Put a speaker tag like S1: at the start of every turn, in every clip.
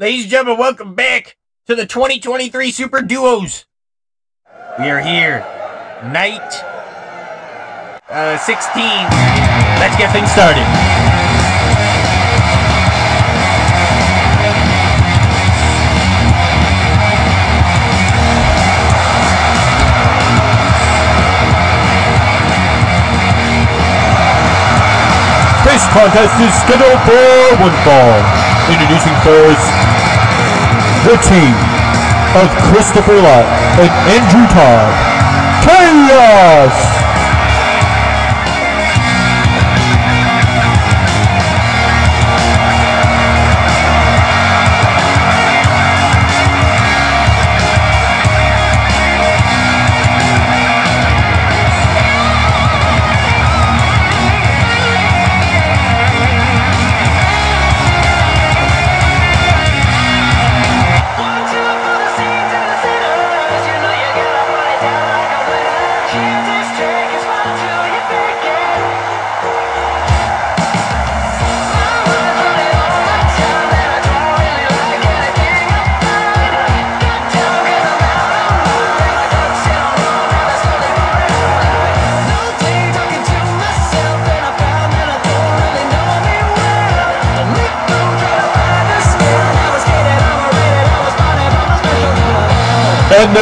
S1: Ladies and gentlemen, welcome back to the 2023 Super Duos. We are here, night uh, 16. Let's get things started.
S2: This contest is scheduled for one fall. Introducing first the team of Christopher Lott and Andrew Todd. Kaos!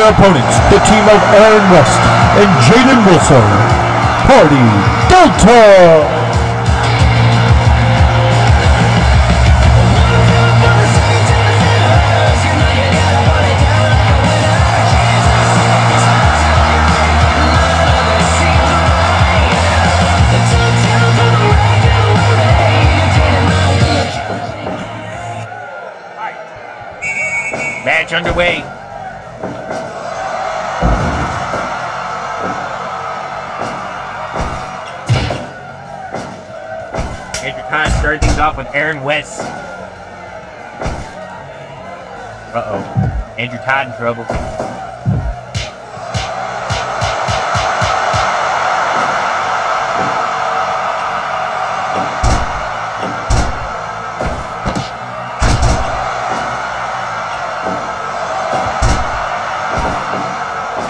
S2: Opponents, the team of Aaron West and Jaden Wilson. Party Delta!
S1: Aaron Uh-oh. Andrew Todd in trouble.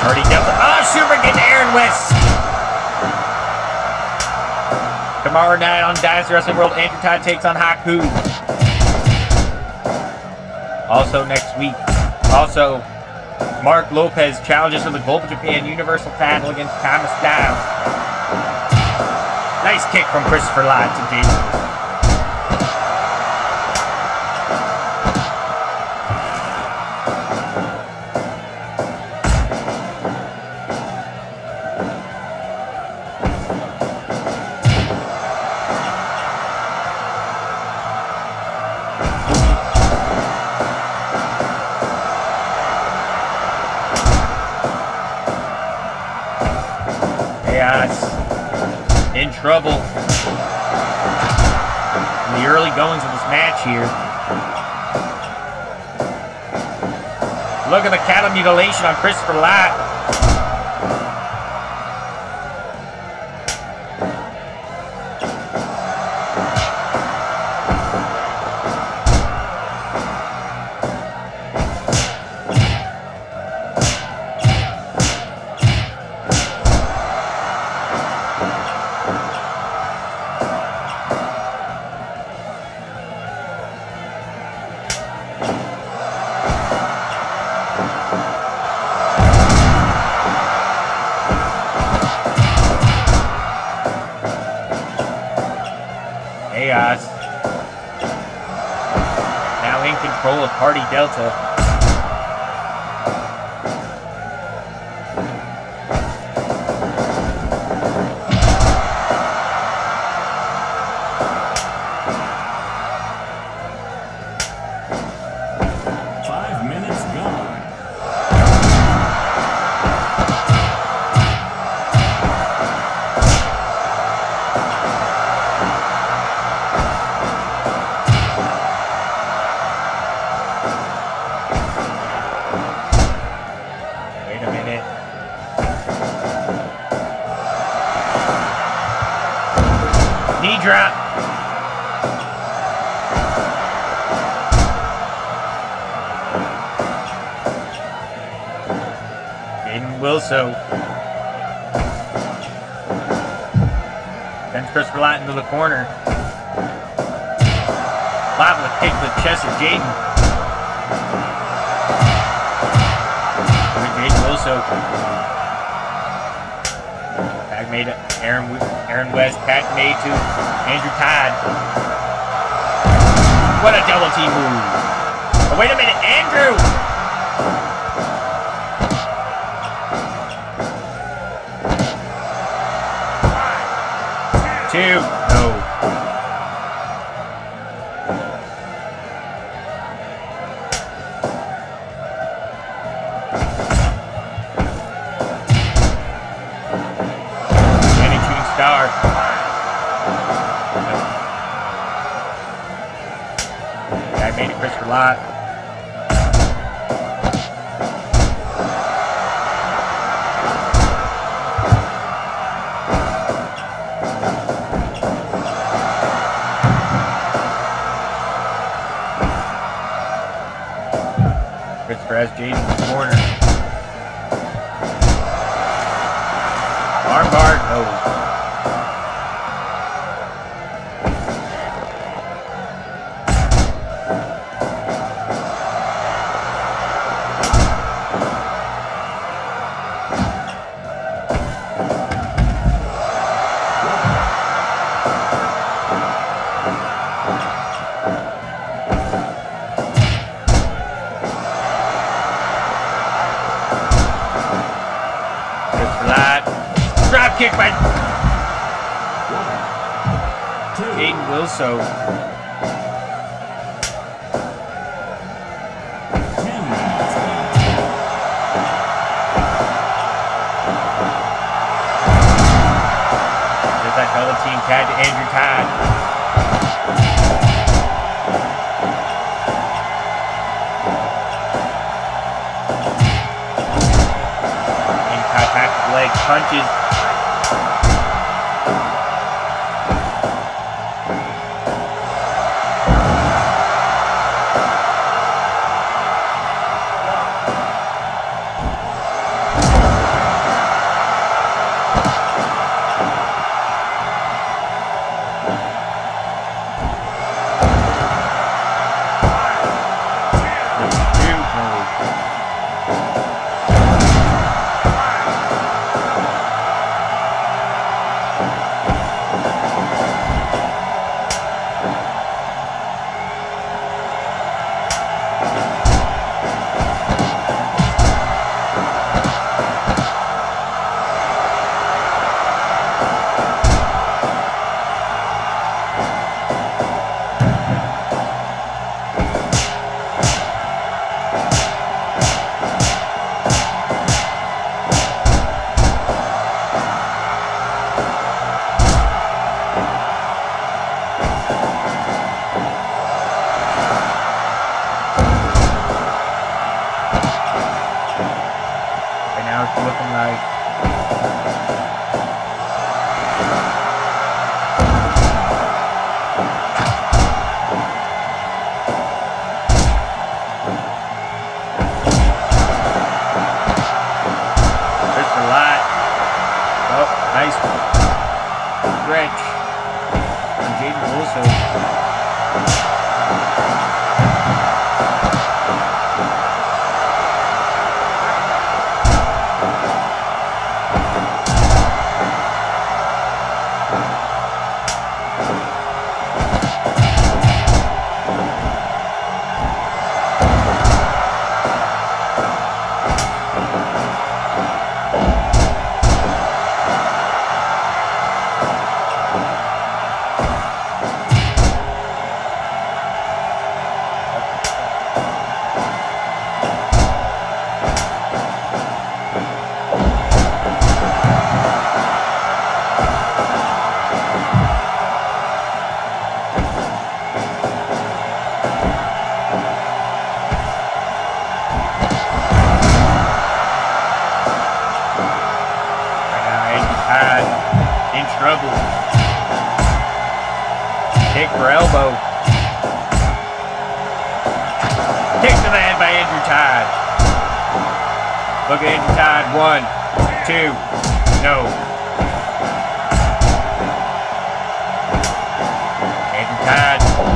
S1: Already with. Oh, ah, super get to Aaron West. Tomorrow night on Dynasty Wrestling World, Andrew Todd takes on Haku. Also next week. Also, Mark Lopez challenges for the Global Japan Universal title against Thomas Down. Nice kick from Christopher Lott to Jason. Here. Look at the cattle mutilation on Christopher Lott. Sends Chris Reliant into the corner. Liable to kick the chest of Jaden. Jaden also. Tag made Aaron, Aaron West. Tag made to Andrew Todd. What a double team move. Oh, wait a minute, Andrew! You. And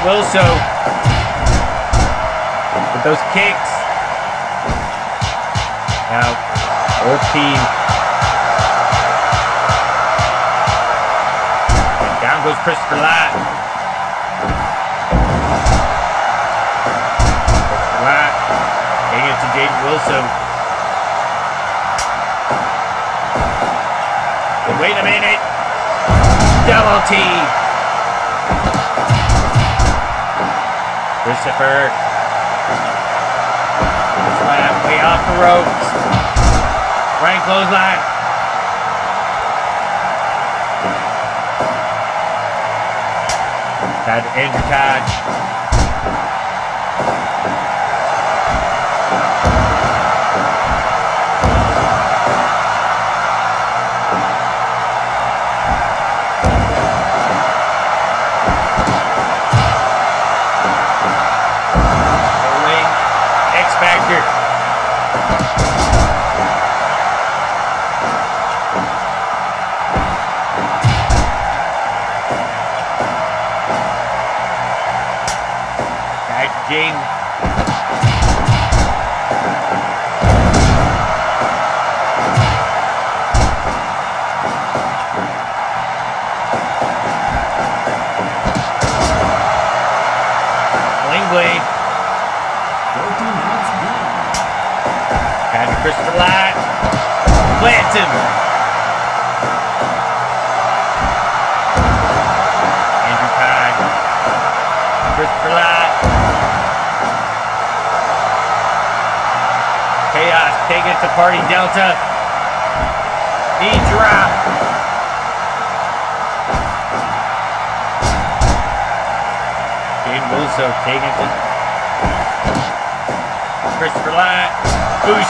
S1: Wilso with those kicks. Now, teams. And down goes Christopher Lott. Christopher Lott taking it to Jaden Wilson. Wait a minute. Double T. Christopher. Slap way off the ropes. Right clothesline. Had Andrew Todd.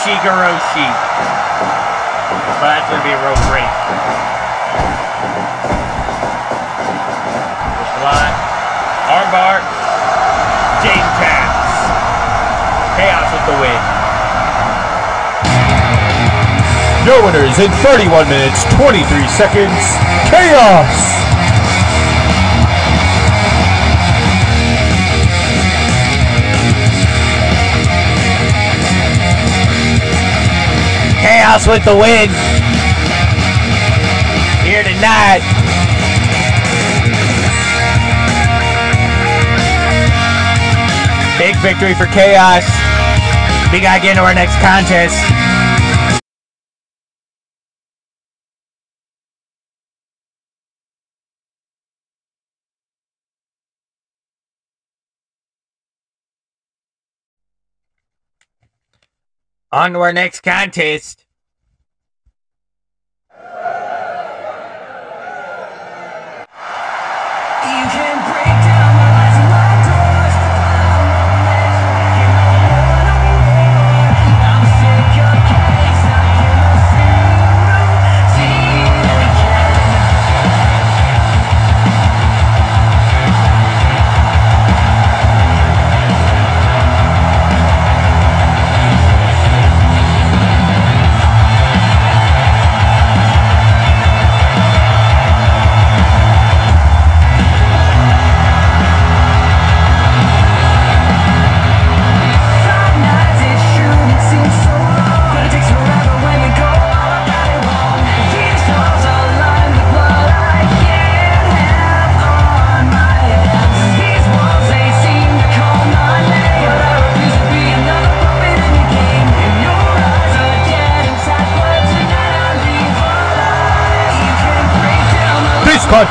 S1: Bushi Garoshi. But that's going to be break. Christopher Light. Armbar. Jane Taps. Kaos with the win.
S3: Your winners in 31 minutes, 23 seconds, Kaos!
S1: Kaos with the win. Here tonight. Big victory for Kaos. We gotta get into our next contest. On to our next contest.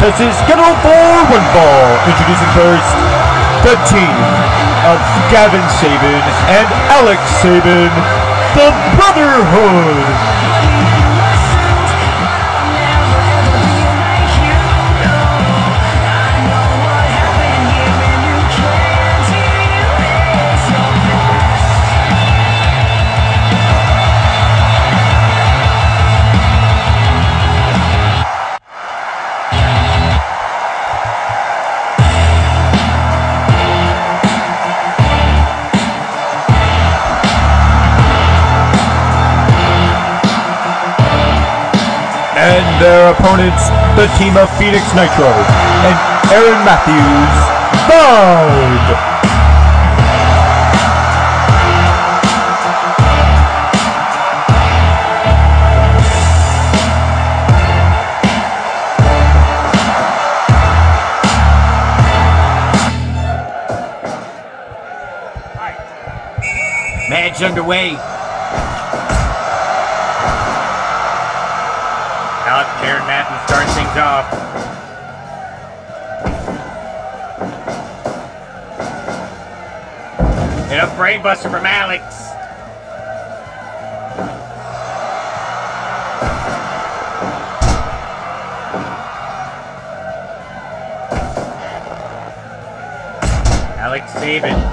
S3: This is for one fall. Introducing first the team of Gavin Sabin and Alex Sabin, the Brotherhood. their opponents, the team of Phoenix Nitro and Aaron Matthews, Bud.
S1: Match underway. Job. And a brainbuster from Alex. Alex Sabin.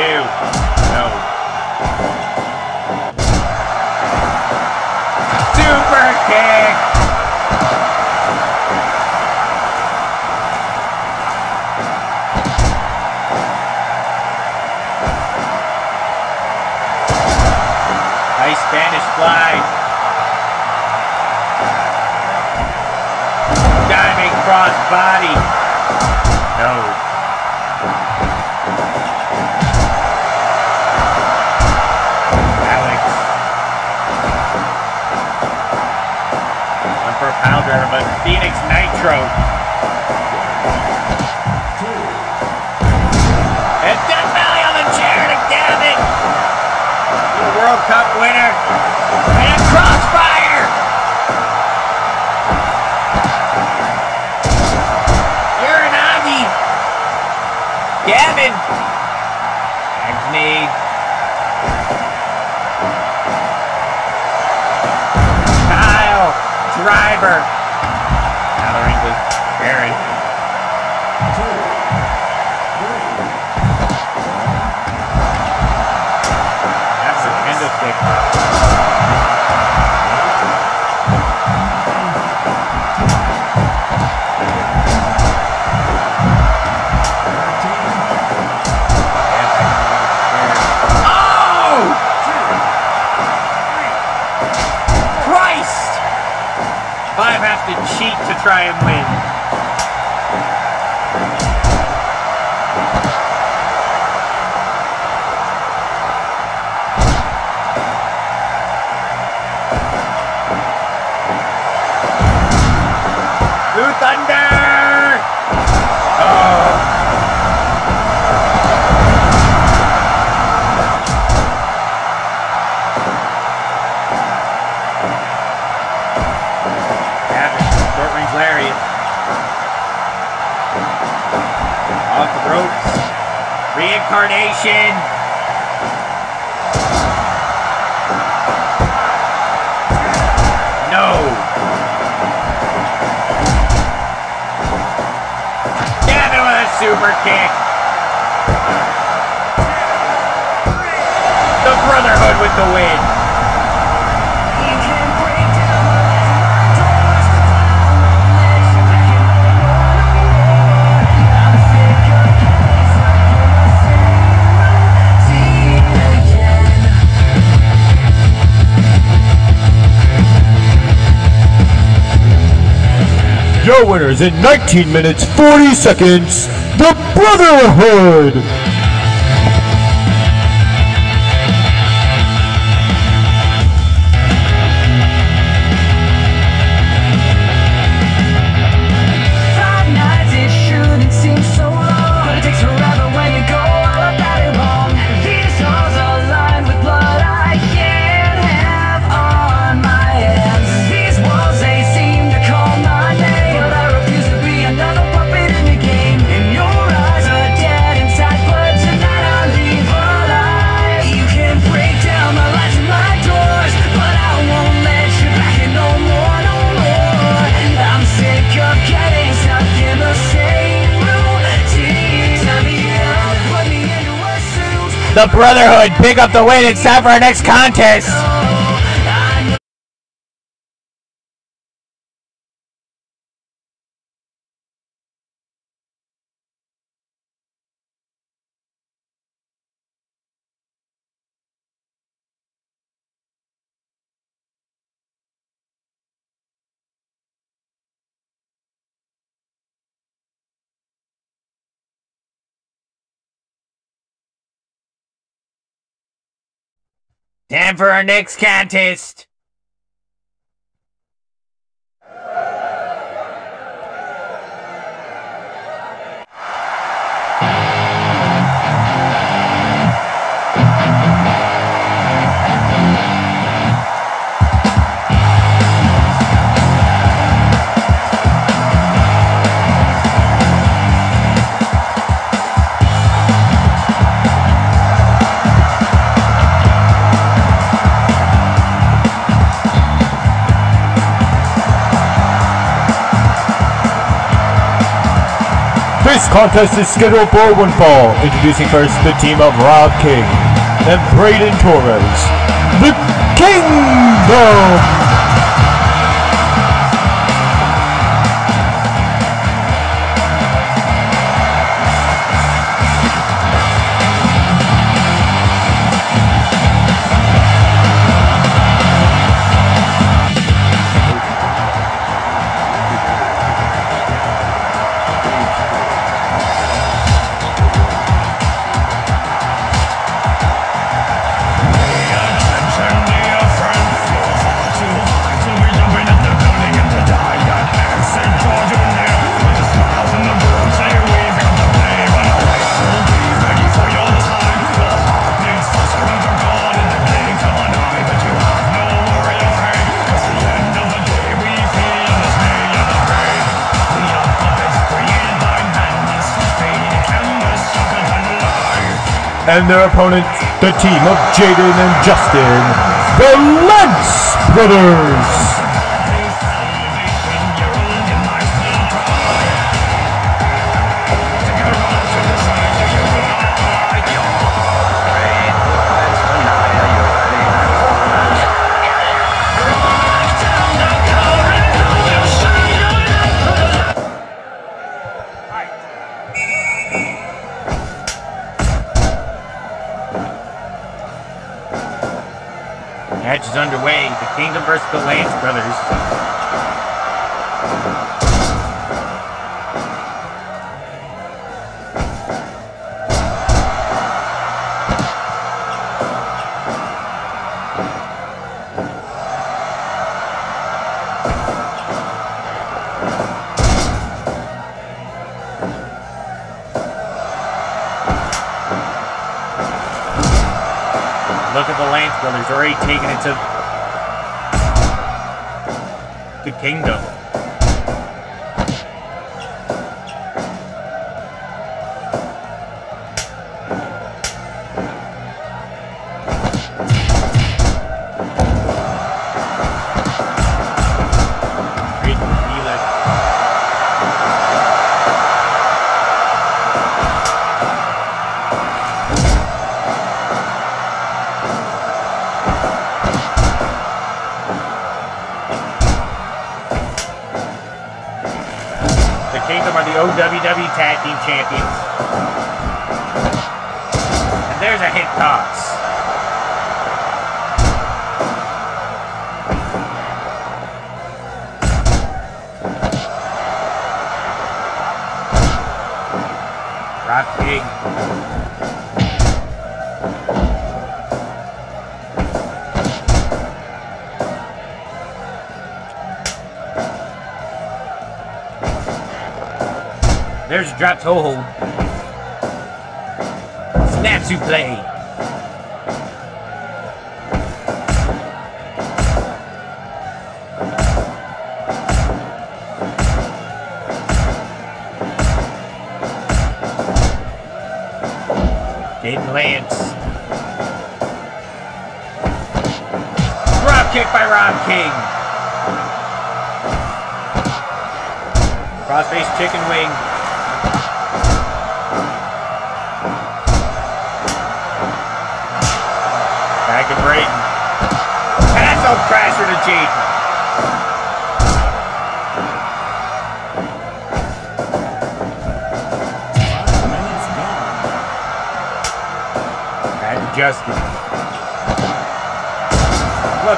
S1: you. the Brotherhood
S2: with the win. Your winners in 19 minutes 40 seconds, the Brotherhood!
S4: The
S1: Brotherhood, pick up the win. It's time for our next contest. Time for our next contest.
S2: contest is scheduled for one fall. Introducing first the team of Rob King and Braden Torres. The Kingdom! and their opponent, the team of Jaden and Justin, the Lance Brothers.
S1: Tatum are the OWW Tag Team Champions. And there's a hit toss. Rob King There's a drop toe hold. Snap to Didn't Lance. Drop kick by Rob King. Crossface chicken wing.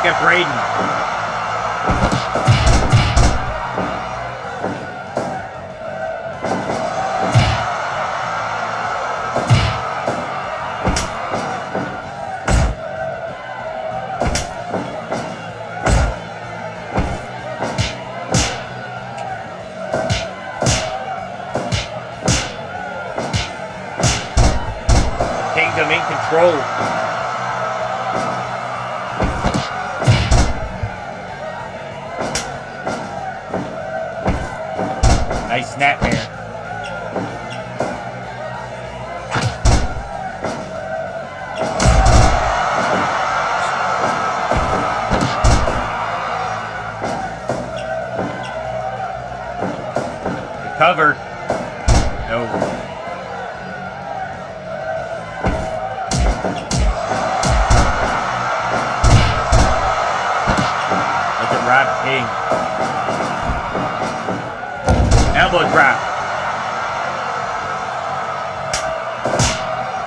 S1: look at Braden.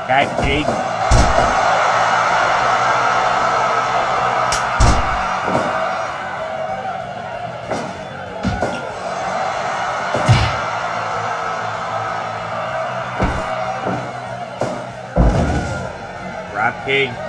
S1: Back Jaden. Rob King.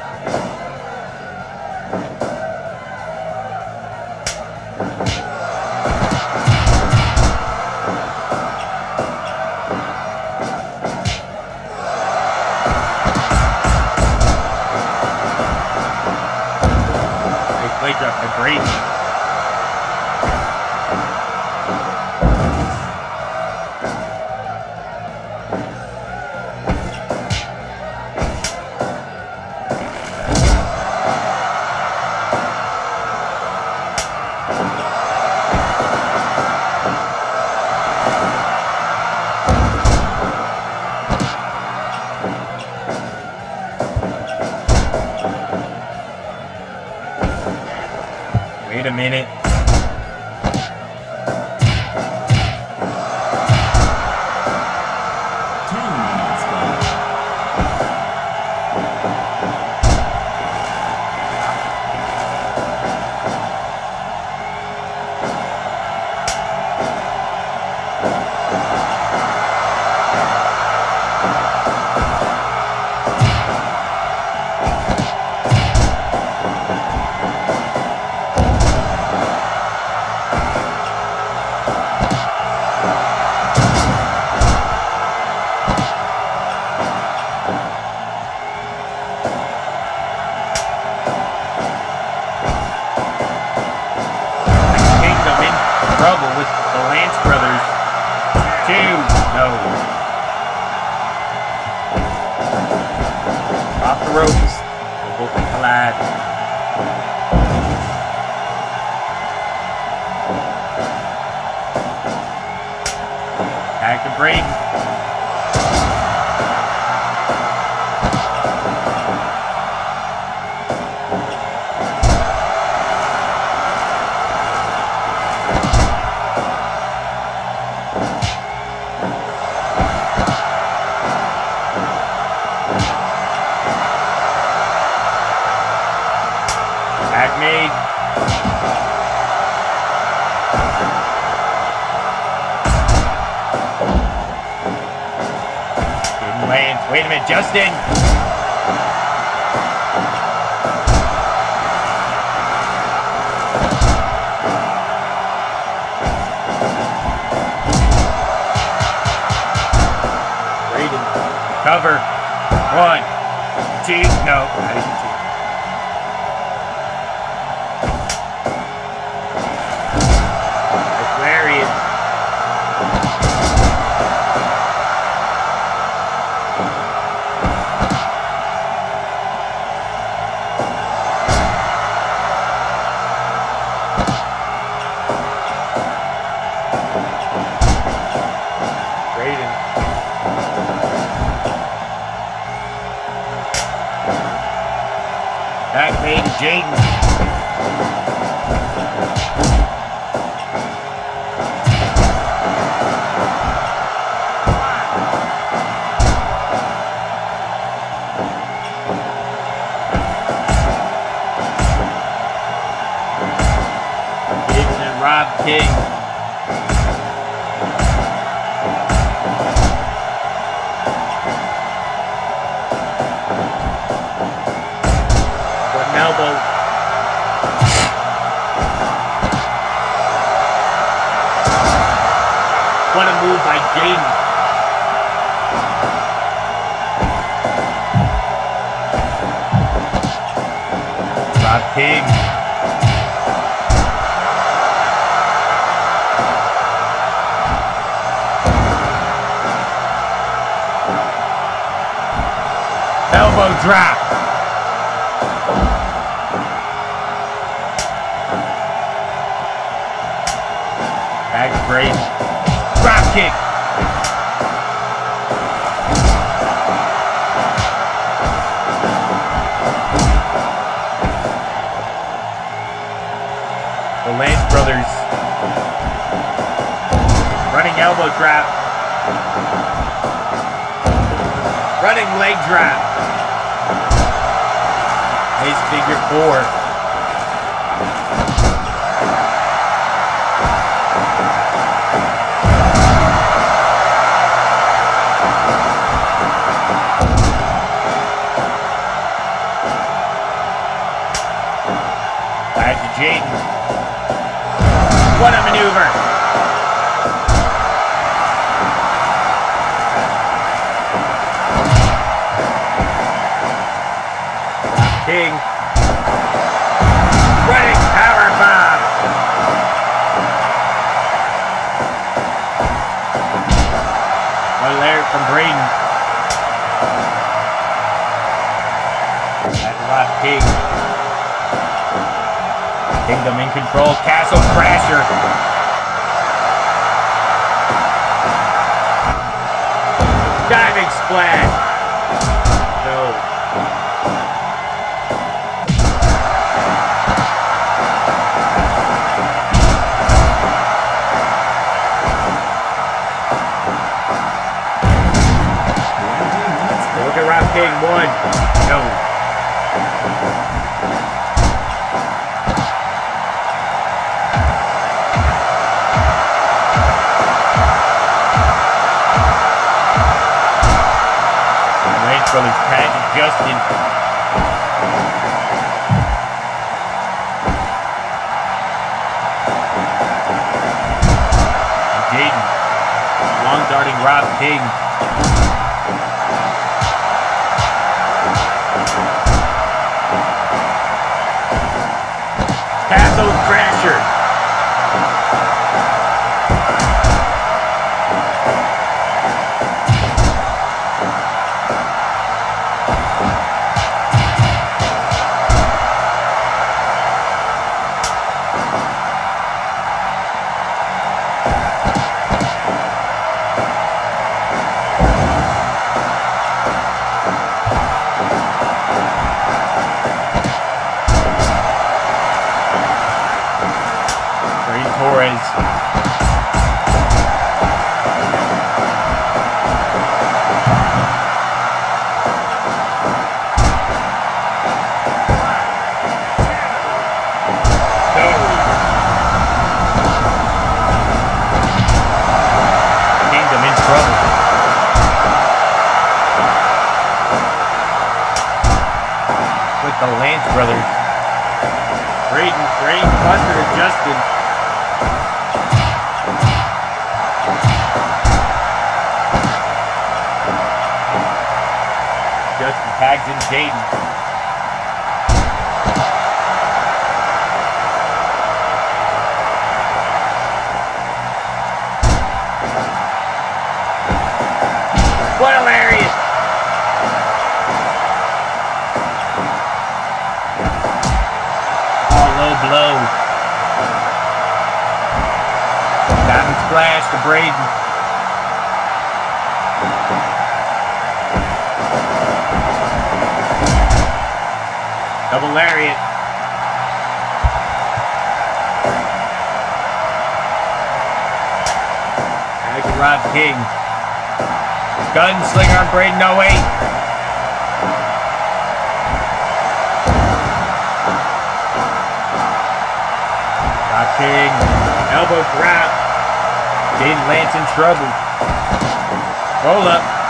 S1: Wait a minute, Justin! Cover. One. Two. No. four. Kingdom in control. Castle Crasher. Diving splash. No. Look at Rob King. One. King. Brothers. Braden, Braden, Buster, and Justin. Justin tags in Jaden. To Braden. Double lariat. Tag to Rob King. Gunslinger on Braden, no wait. Rob King, elbow drop. Jaden Lance in trouble. Roll up.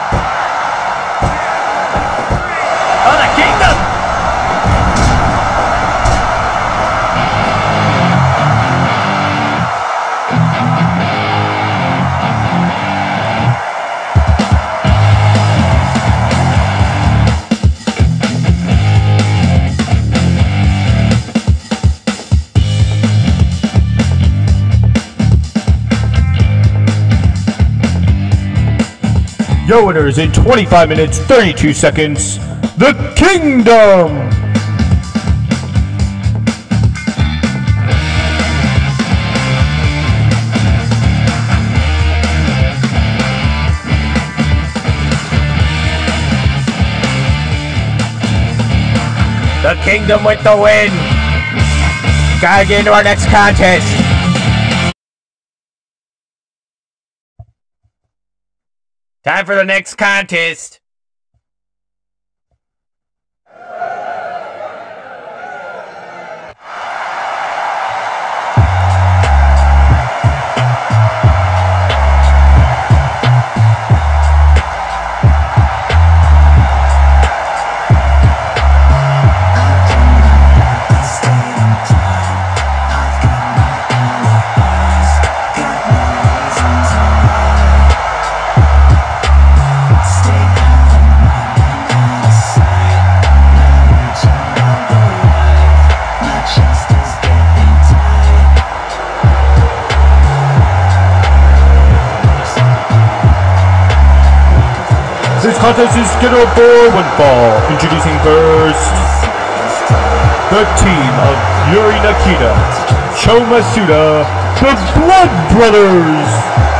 S3: Your winners in 25 minutes 32 seconds, The Kingdom!
S1: The kingdom with the win. Gotta get into our next contest. For the next contest.
S3: This is for one fall. Introducing first, the team of Yuri Nakita, Cho Masuda, the Blood Brothers.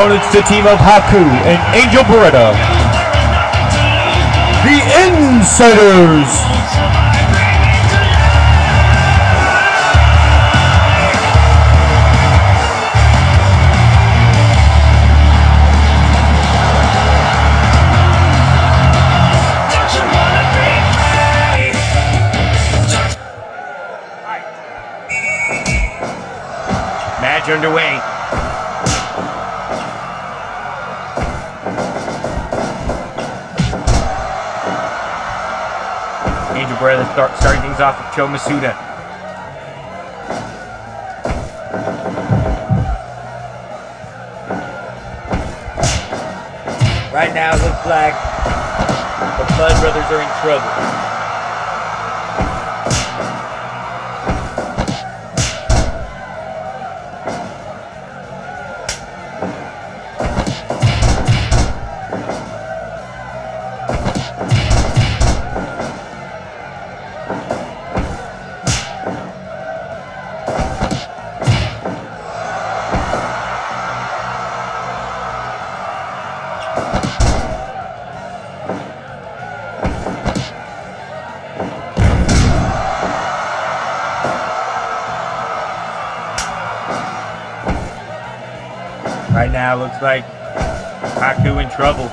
S3: Opponents, the team of Haku and Angel Beretta. The Insiders.
S1: Masuda. Right now, it looks like the Blood Brothers are in trouble. now. Looks like Haku in trouble.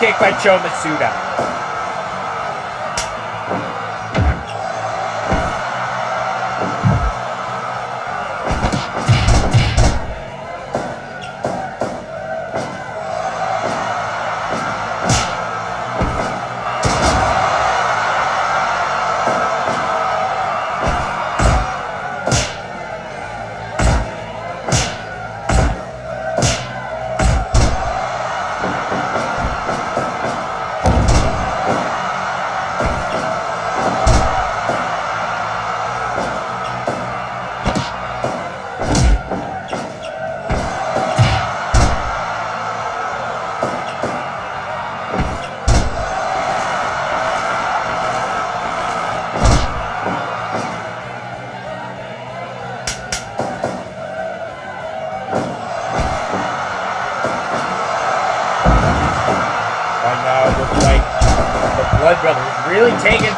S1: kick by Joe Masuda.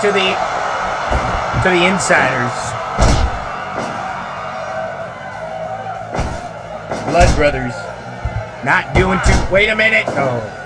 S1: to the to the insiders. Blood Brothers. Not doing too. Wait a minute. Oh.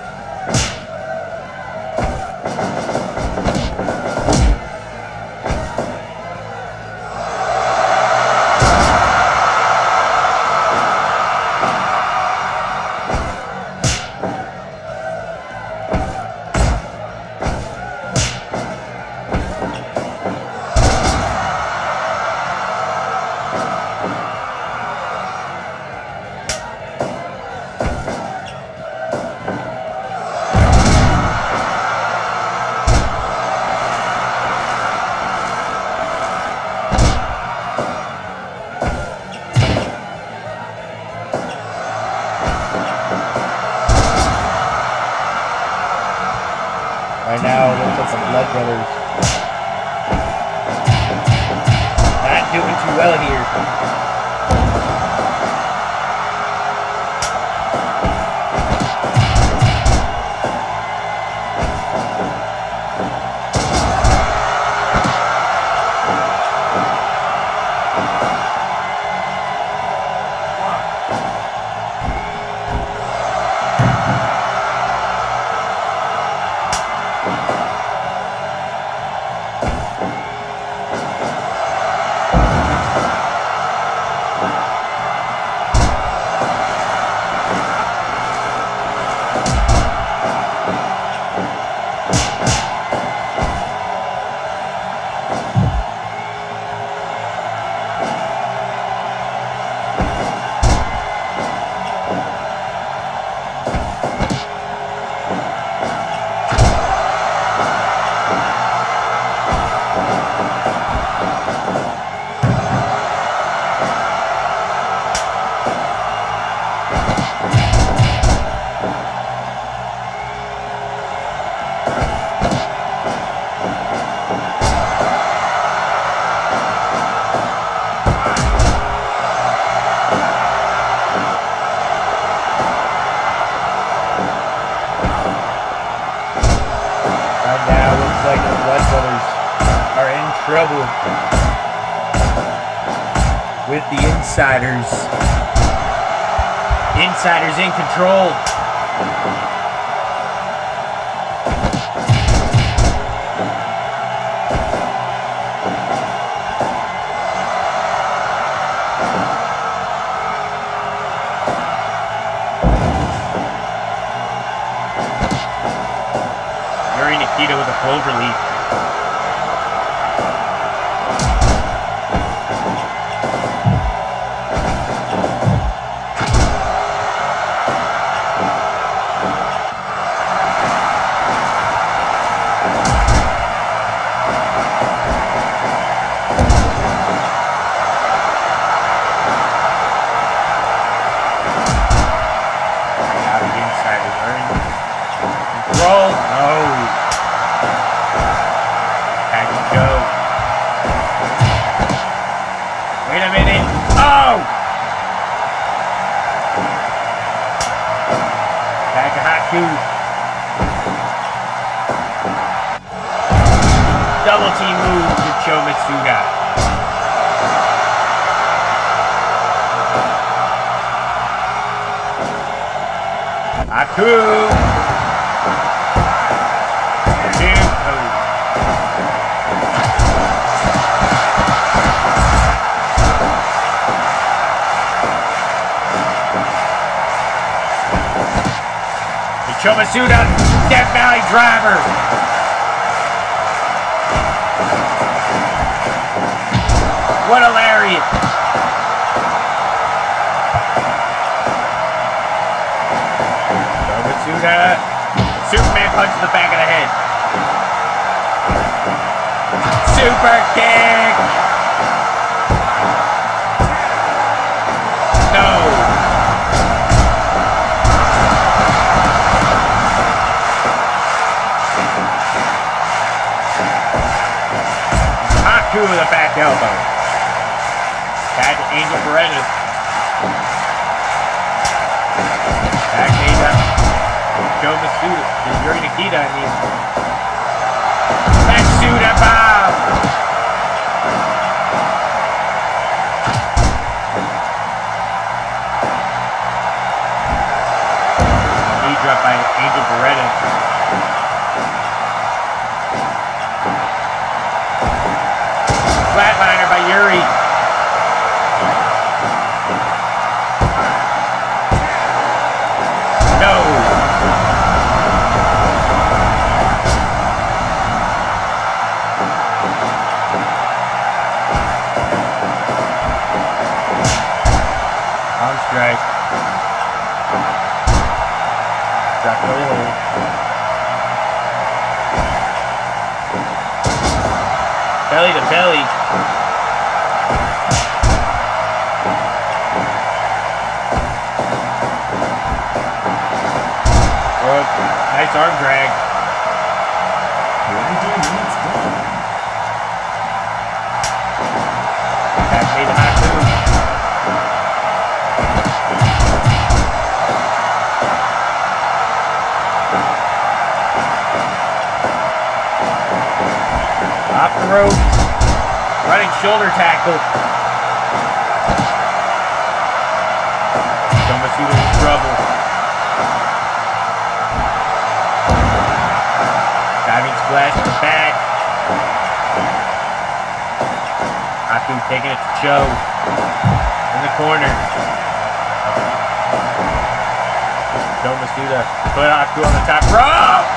S1: Chomasuda, Death Valley driver. What a lariat. Chomasuda, uh, Superman punch to the back of the head. Super kick. No. Haku with a back elbow. Back to Angel Beretta. Back to Ada. Joe Masuda. Yuri Nikita, I mean. Matsuda Bob. Knee drop by Angel Beretta. Flatliner by Yuri. Nice arm drag.
S5: 20 minutes gone.
S1: Back knee to Haku. Off the ropes. Running shoulder tackle. Splash to back. Haku taking it to Joe. In the corner. Joe Masuda put Haku on the top rope.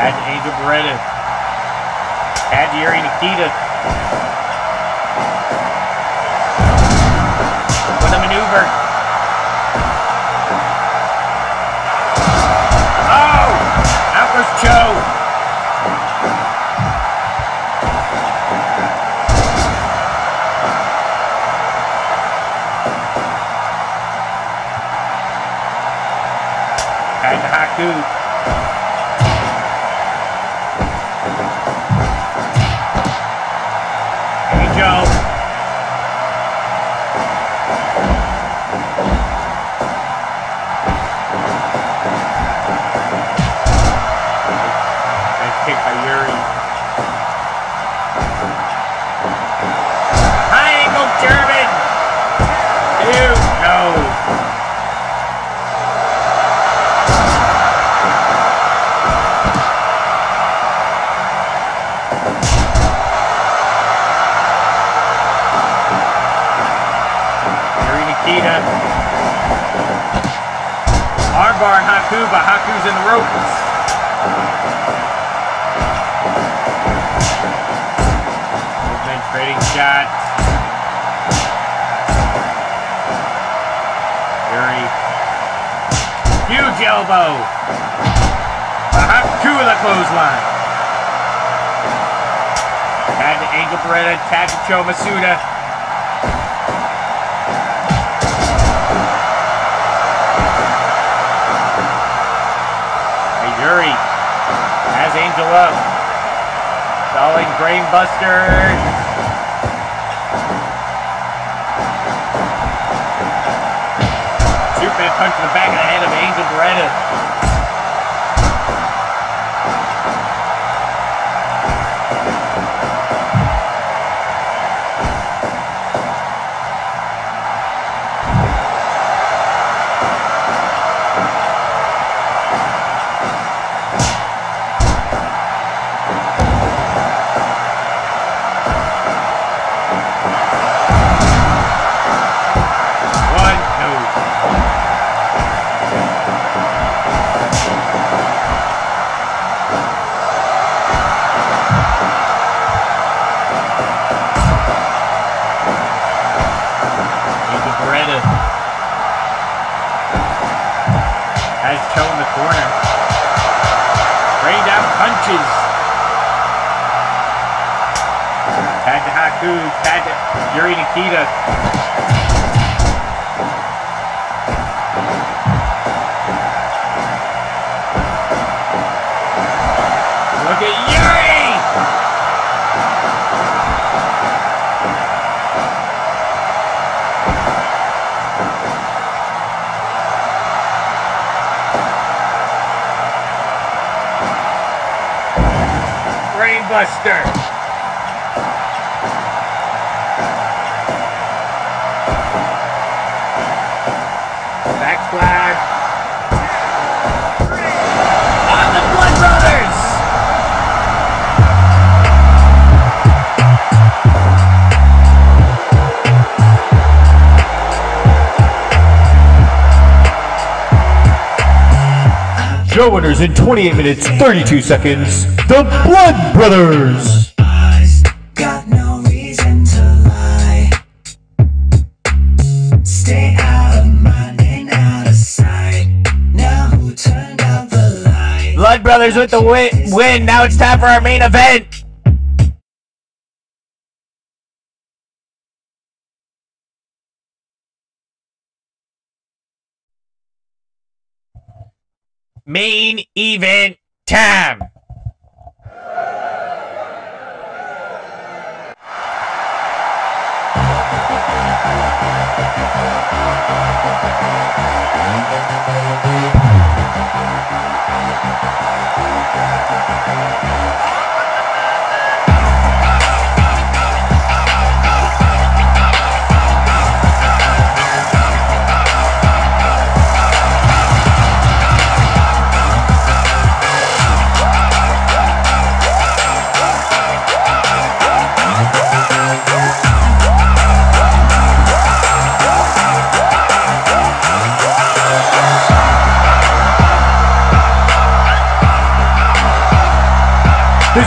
S1: Had Angel Beretta. Had Yuri Nikita. What a maneuver. Goes Joe. Had Haku. Clothesline. Tag to Angel Beretta, tag to Cho Masuda. Yuri has Angel up. Stalling Brainbuster.
S3: Show winners in 28 minutes 32 seconds, the Blood Brothers.
S2: eyes, got no reason to lie. Stay out of mind and out of sight. Now who turned out the light?
S1: Blood Brothers with the win. win. Now it's time for our main event.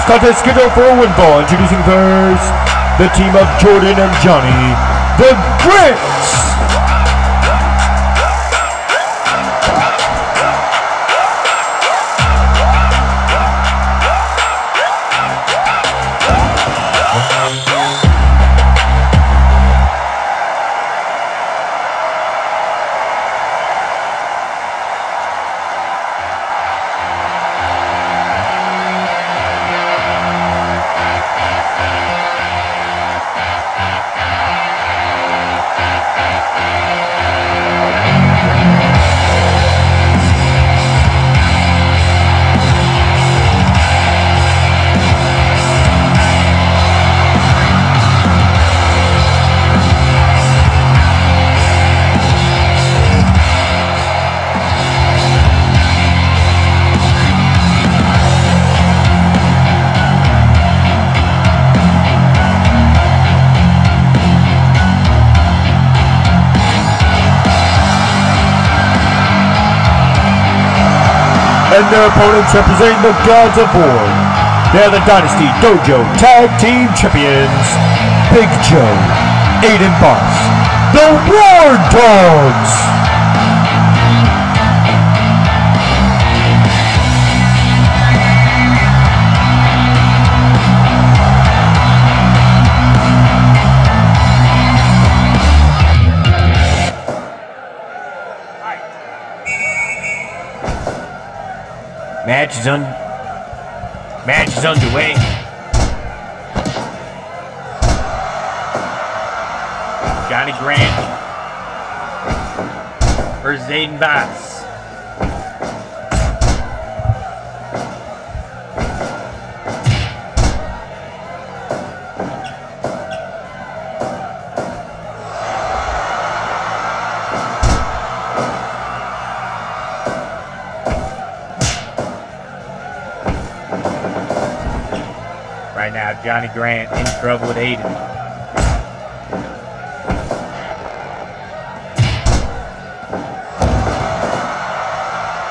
S3: Contest scheduled for a fall. Introducing first, the team of Jordan and Johnny, the Grants. Representing the Gods of War. They're the Dynasty Dojo Tag Team Champions, Big Joe, Aiden Boss, the War Dogs.
S1: Grant in trouble with Aiden.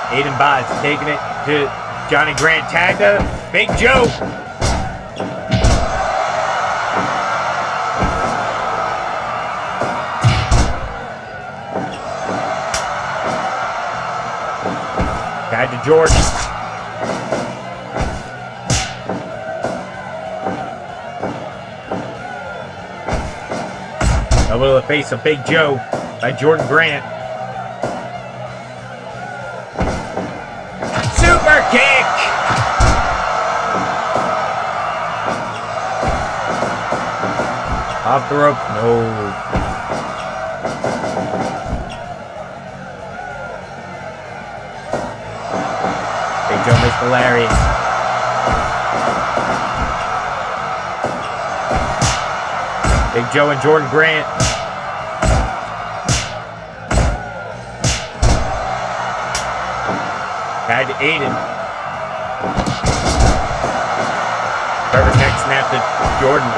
S1: Aiden Bass taking it to Johnny Grant. Tagged to Big Joe. Tagged to Jordan. Face of Big Joe by Jordan Grant. Super kick! Off the rope. No. Big Joe missed the lariat. Big Joe and Jordan Grant. Aiden. Perfect neck snap to Jordan.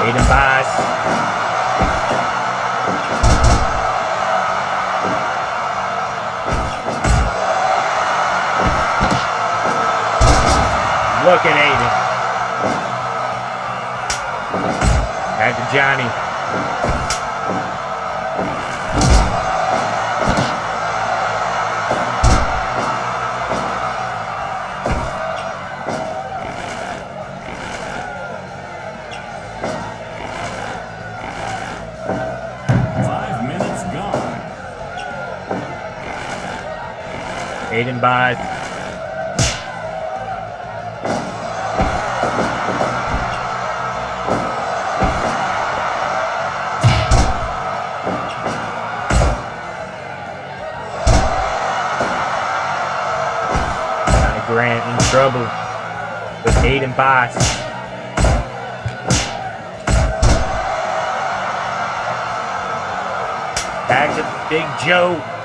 S1: Aiden Bass. Look at Aiden. Tag to Johnny. Johnny Grant in trouble with Aiden Bass. Tag to Big Joe.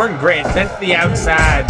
S1: Jordan Grant sent to the outside.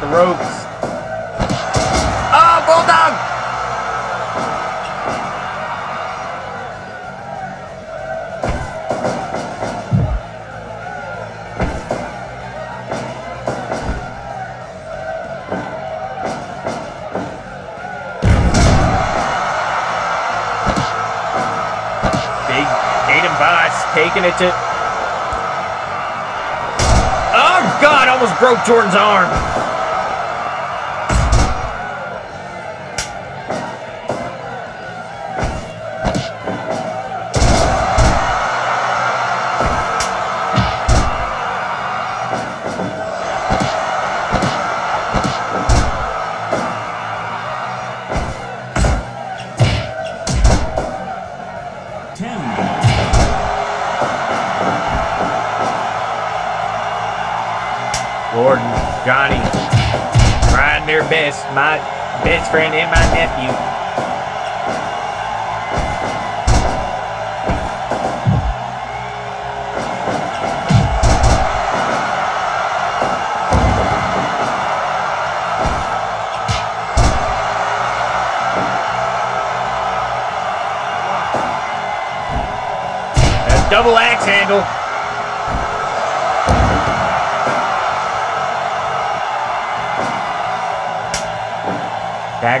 S1: The ropes. Ah, Oh, Bulldog! Big Aiden Boss taking it to. Oh God! Almost broke Jordan's arm. Best. My best friend and my nephew.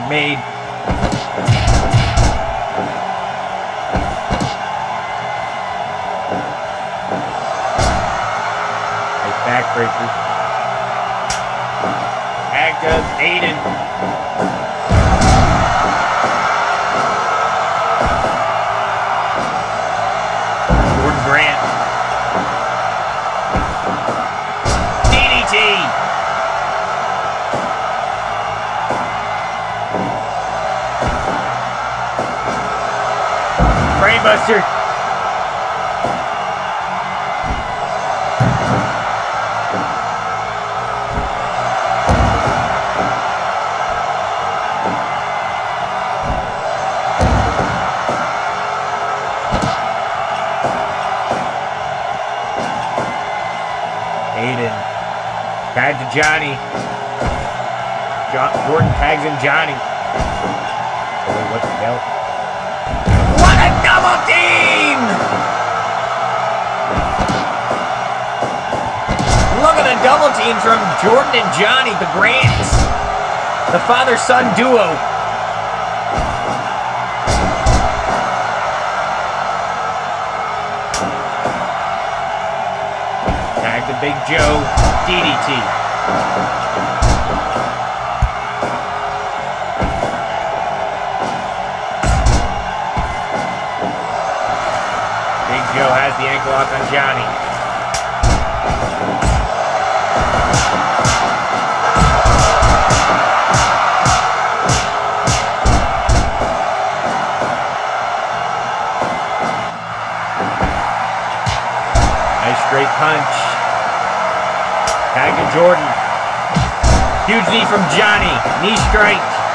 S1: Made. Nice backbreaker. To Aiden. Aiden. Tag to Johnny. John, Jordan tags in Johnny. Double teams from Jordan and Johnny, the Grants. The father-son duo. Tag the Big Joe, DDT. Big Joe has the ankle lock on Johnny. Jordan. Huge knee from Johnny. Knee strike.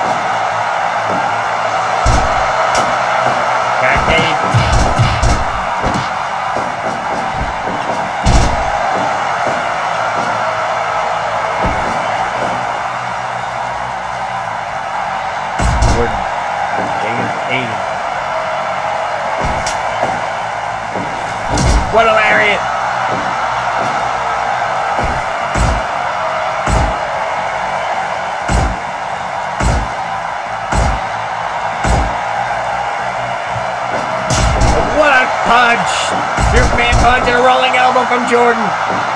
S1: From Jordan.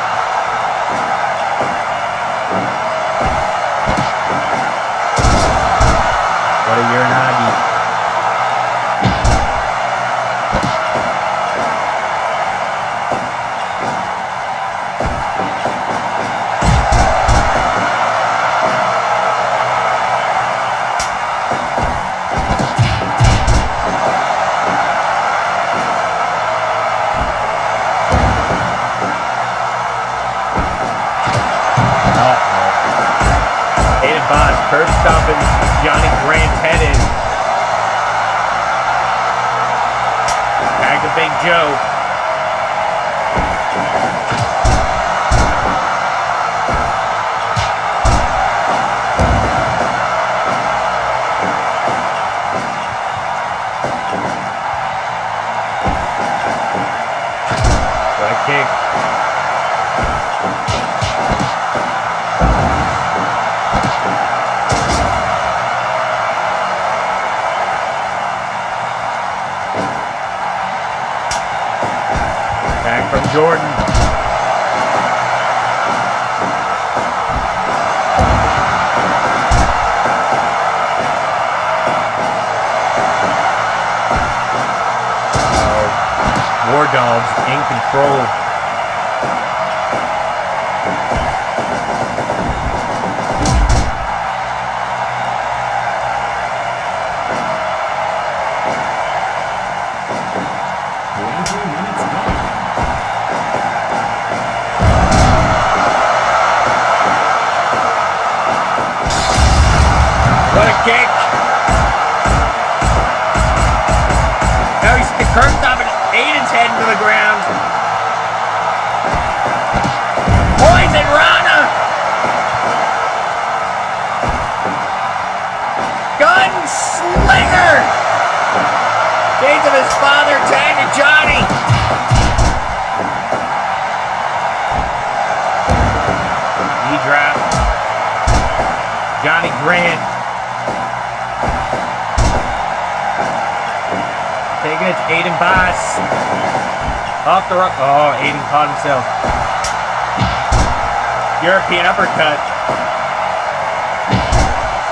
S1: Tag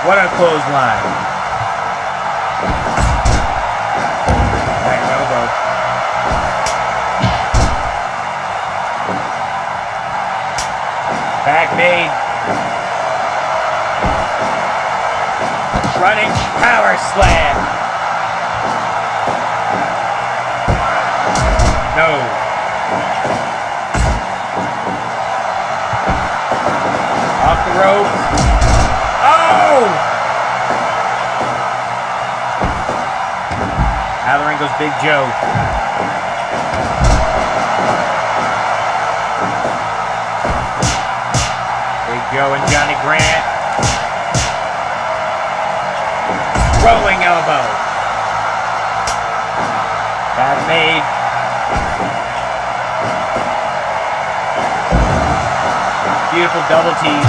S1: What a clothesline. Back elbow. Back made. Running power slam. No. Off the ropes. Big Joe. Big Joe and Johnny Grant. Rolling elbow. Bad made. Beautiful double team.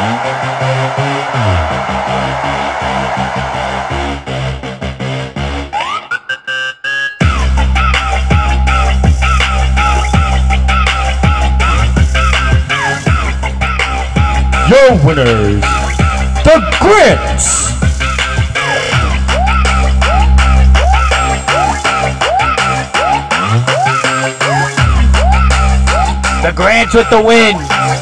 S3: Your winners, the Grants.
S1: The Grants with the win.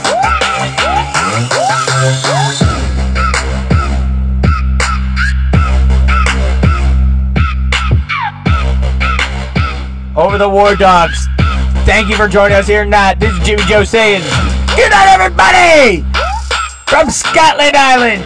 S1: The War Dogs. Thank you for joining us here tonight. This is Jimmy Joe saying, Good night, everybody! From Scotland Island.